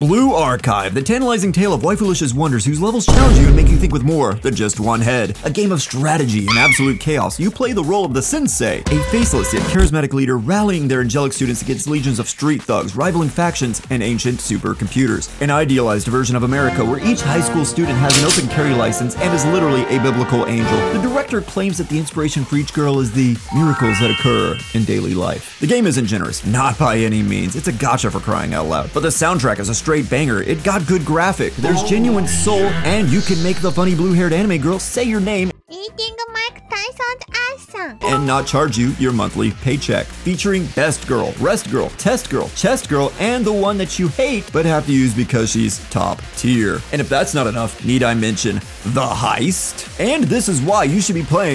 Blue Archive, the tantalizing tale of Waifulicious wonders whose levels challenge you and make you think with more than just one head. A game of strategy and absolute chaos. You play the role of the sensei, a faceless yet charismatic leader rallying their angelic students against legions of street thugs, rivaling factions, and ancient supercomputers. An idealized version of America where each high school student has an open carry license and is literally a biblical angel. The director claims that the inspiration for each girl is the miracles that occur in daily life. The game isn't generous, not by any means. It's a gacha for crying out loud. But the soundtrack is a straight banger. It got good graphic. There's genuine soul, and you can make the funny blue-haired anime girl say your name Eating Mike Tyson's ass. and not charge you your monthly paycheck. Featuring Best Girl, Rest Girl, Test Girl, Chest Girl, and the one that you hate but have to use because she's top tier. And if that's not enough, need I mention The Heist? And this is why you should be playing